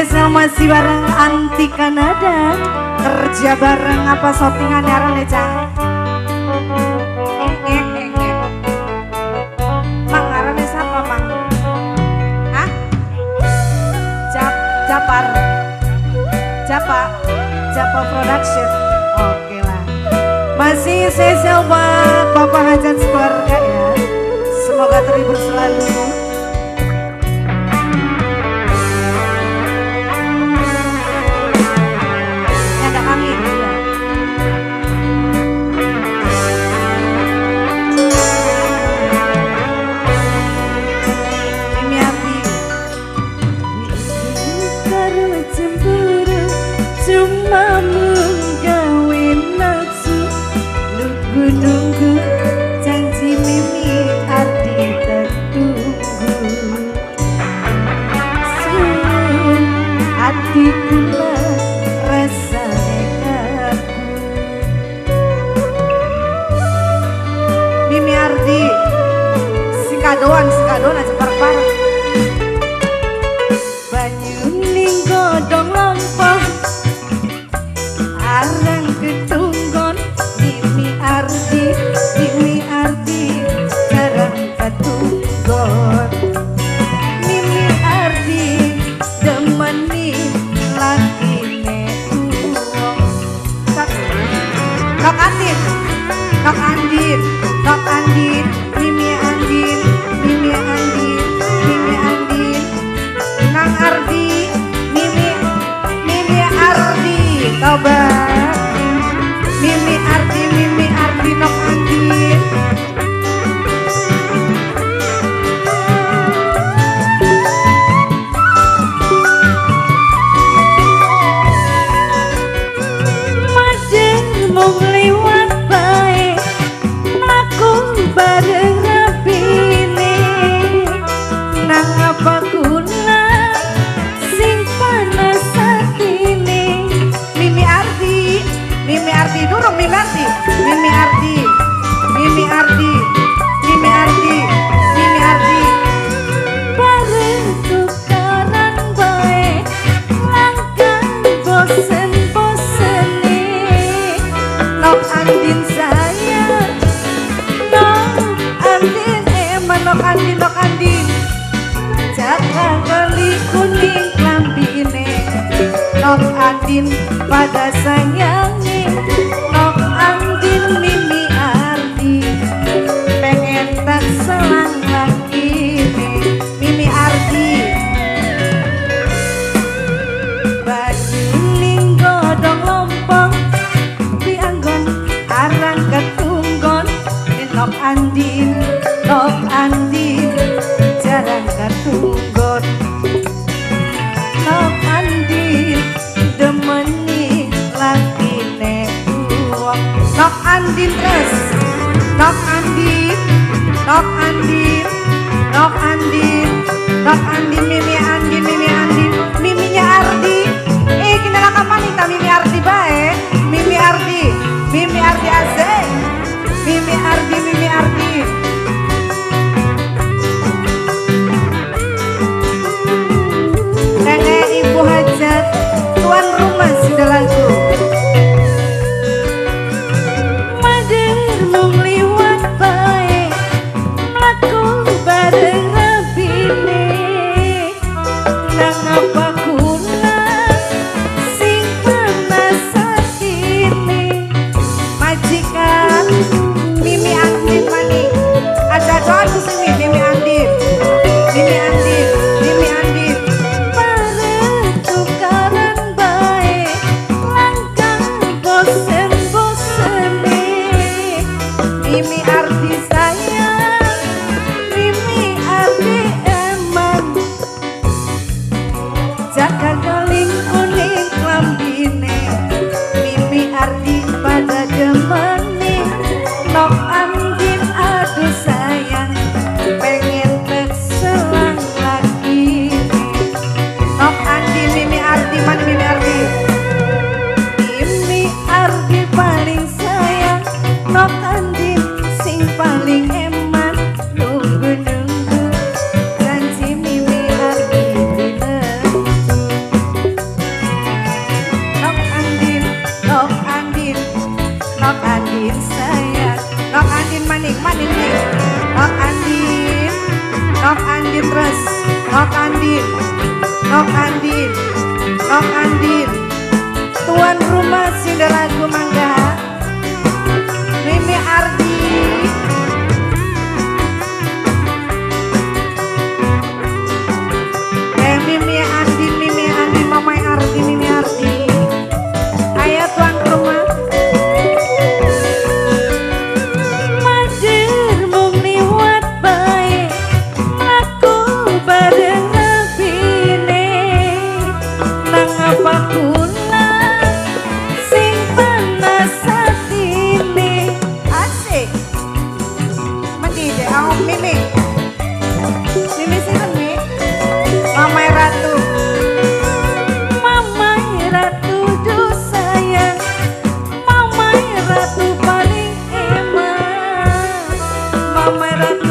Faisal masih bareng anti Kanada. Kerja bareng apa shoppingan ya Rane Cang Japar. Japa Japa Production. Oke lah. Masih Faisal Pak Bapak Hajan sekeluarga ya. Semoga terhibur selalu. pada saya Andinres Dok Andin Dok Andin Dok Andin Dok Andin Mini Andin Ini Artis sini. Nok Andin Nok Andin terus. Nok Andin Nok Andin Nok Andin Tuan rumah sini lagu mangga. Mimi Ardi. mau Mimi? Mimi sinten mimi, Mama Ratu. Mama Ratu do sayang Mama Ratu paling emas Mama Ratu